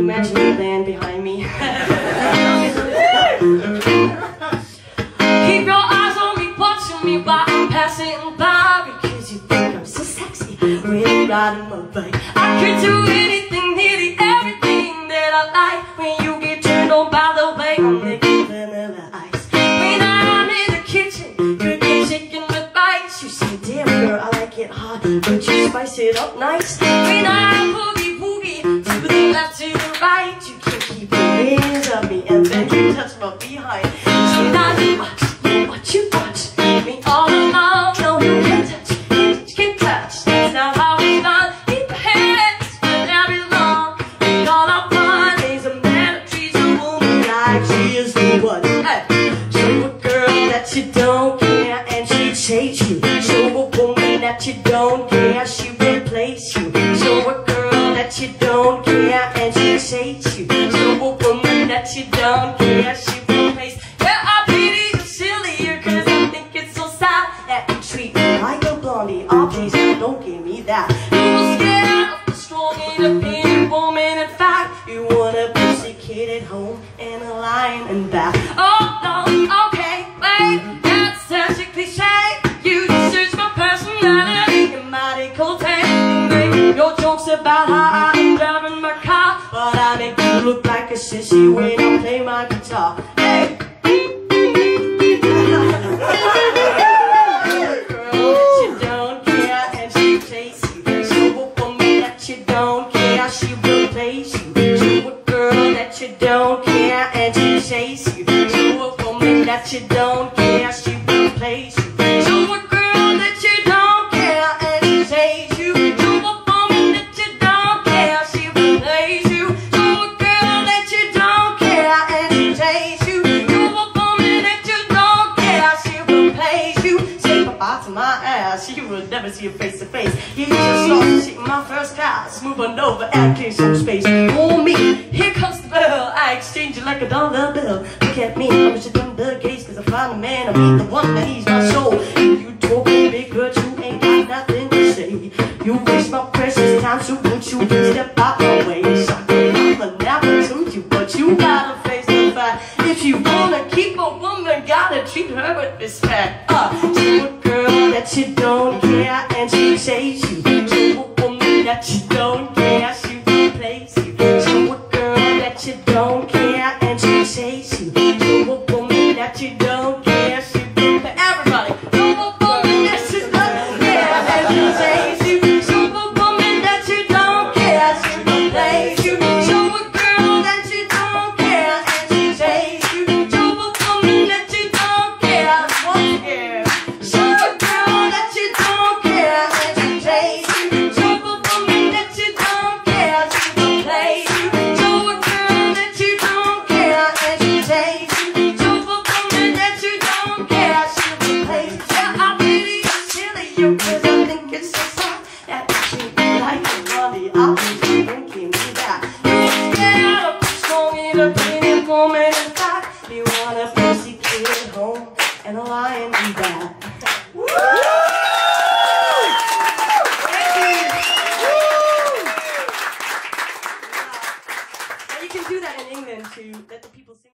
imaginary land behind me. Keep your eyes on me, watching me while I'm passing by. Because you think I'm so sexy, really riding my bike. I can do anything, nearly everything that I like. When you get turned on by the way I'm making vanilla ice. When I'm in the kitchen, cooking chicken with bites. You say, damn girl, I like it hot, but you spice it up nice. When I boogie boogie to the left to right, you can keep your hands on me and then you touch my behind. Strong independent woman. In fact, you want a pussy at home and a lion in back. Oh no, okay, wait, that's cliche. You search my personality. You your jokes about how I'm driving my car, but I make you look like a sissy when I play my guitar. Hey. Show a woman that you don't care, she will place you. Show a girl that you don't care and she chase you. Show a woman that you don't care, see her face to face. You just saw shit in my first class, moving over and clear some space. On me, here comes the bell. I exchange it like a dollar bill. Look at me, I wish I done the case, cause I found a man, I mean the one that needs my soul. If You talk big, but you ain't got nothing to say. You waste my wanna keep a woman, gotta treat her with respect. Uh, to a girl that you don't care and she chase you. To a woman that you don't care, she replace you. To a girl that you don't care and she chase you. To a woman that you don't to let the people see.